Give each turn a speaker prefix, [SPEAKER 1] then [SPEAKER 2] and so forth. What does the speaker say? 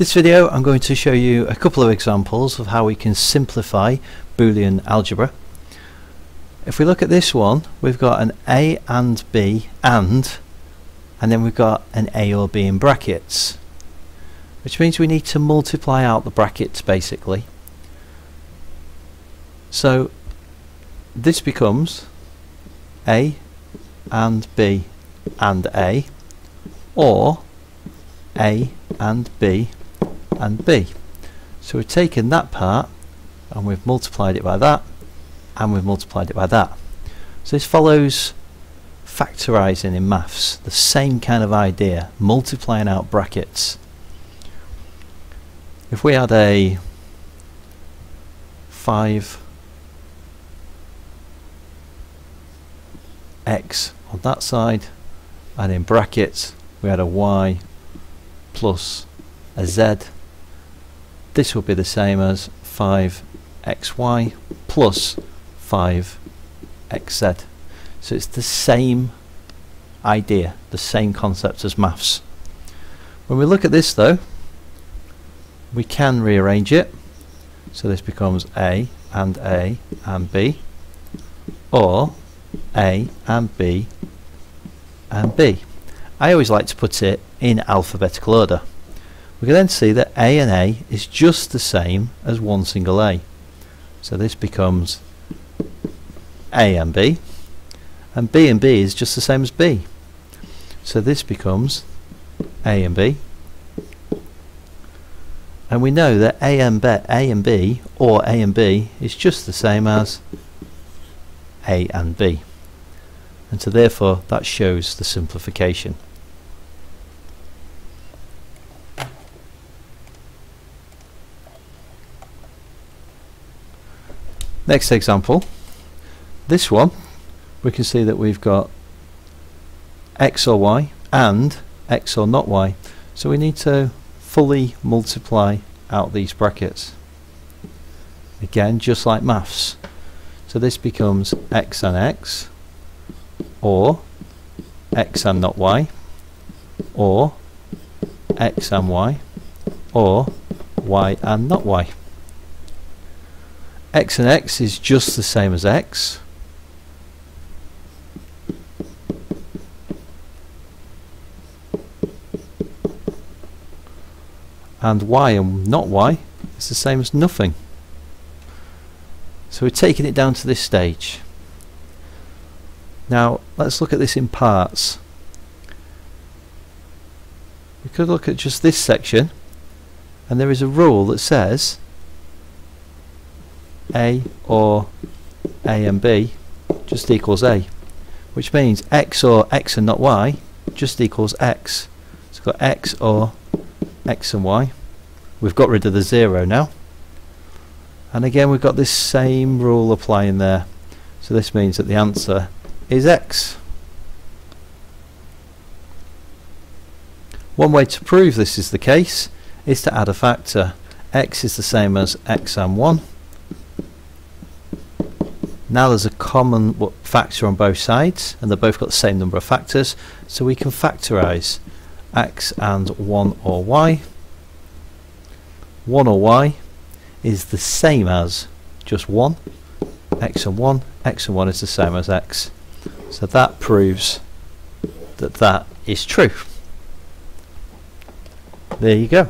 [SPEAKER 1] In this video I'm going to show you a couple of examples of how we can simplify Boolean algebra. If we look at this one we've got an A and B and and then we've got an A or B in brackets which means we need to multiply out the brackets basically. So this becomes A and B and A or A and B and B. So we've taken that part and we've multiplied it by that and we've multiplied it by that. So this follows factorising in maths, the same kind of idea, multiplying out brackets. If we had a 5 x on that side and in brackets we had a y plus a z this will be the same as 5xy plus 5xz. So it's the same idea, the same concept as maths. When we look at this though, we can rearrange it. So this becomes A and A and B, or A and B and B. I always like to put it in alphabetical order we can then see that A and A is just the same as one single A. So this becomes A and B, and B and B is just the same as B. So this becomes A and B, and we know that A and B, A and B or A and B is just the same as A and B. And so therefore that shows the simplification. Next example, this one, we can see that we've got x or y and x or not y. So we need to fully multiply out these brackets. Again, just like maths. So this becomes x and x, or x and not y, or x and y, or y and not y x and x is just the same as x. And y and not y is the same as nothing. So we're taking it down to this stage. Now let's look at this in parts. We could look at just this section and there is a rule that says a or A and B just equals A which means X or X and not Y just equals X. So we've got X or X and Y. We've got rid of the zero now. And again we've got this same rule applying there. So this means that the answer is X. One way to prove this is the case is to add a factor. X is the same as X and 1 now there's a common factor on both sides and they've both got the same number of factors so we can factorize x and 1 or y. 1 or y is the same as just 1. x and 1, x and 1 is the same as x. So that proves that that is true. There you go.